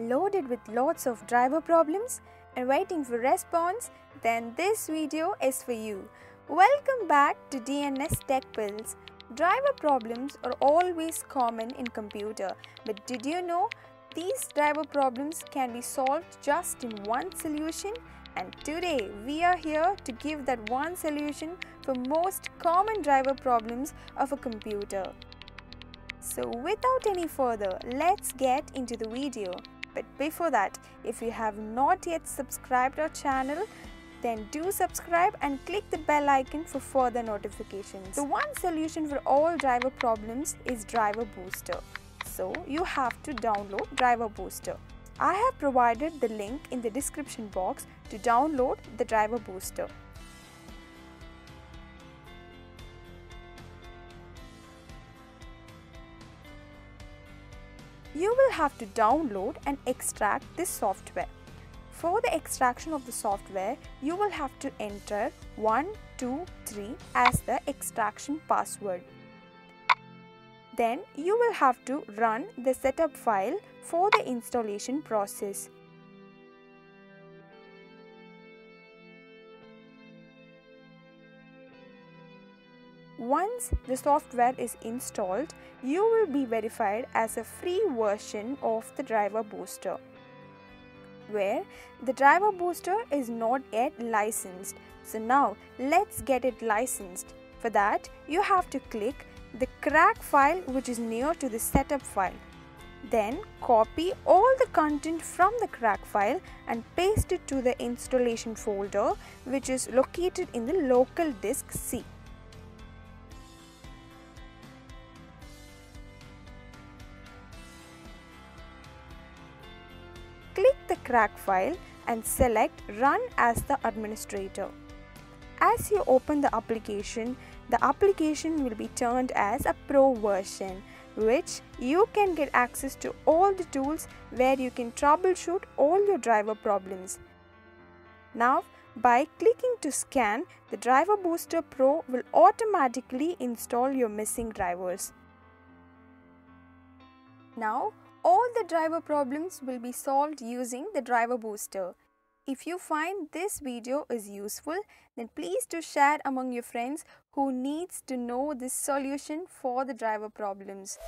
Loaded with lots of driver problems and waiting for response? Then this video is for you. Welcome back to DNS Tech Pills. Driver problems are always common in computer, but did you know these driver problems can be solved just in one solution? And today we are here to give that one solution for most common driver problems of a computer. So without any further, let's get into the video. But before that, if you have not yet subscribed our channel, then do subscribe and click the bell icon for further notifications. The one solution for all driver problems is Driver Booster. So you have to download Driver Booster. I have provided the link in the description box to download the Driver Booster. You will have to download and extract this software. For the extraction of the software, you will have to enter 123 as the extraction password. Then you will have to run the setup file for the installation process. Once the software is installed, you will be verified as a free version of the driver booster where the driver booster is not yet licensed. So now let's get it licensed. For that you have to click the crack file which is near to the setup file. Then copy all the content from the crack file and paste it to the installation folder which is located in the local disk C. crack file and select Run as the administrator. As you open the application, the application will be turned as a pro version which you can get access to all the tools where you can troubleshoot all your driver problems. Now, by clicking to scan, the Driver Booster Pro will automatically install your missing drivers. Now, all the driver problems will be solved using the driver booster. If you find this video is useful, then please do share among your friends who needs to know this solution for the driver problems.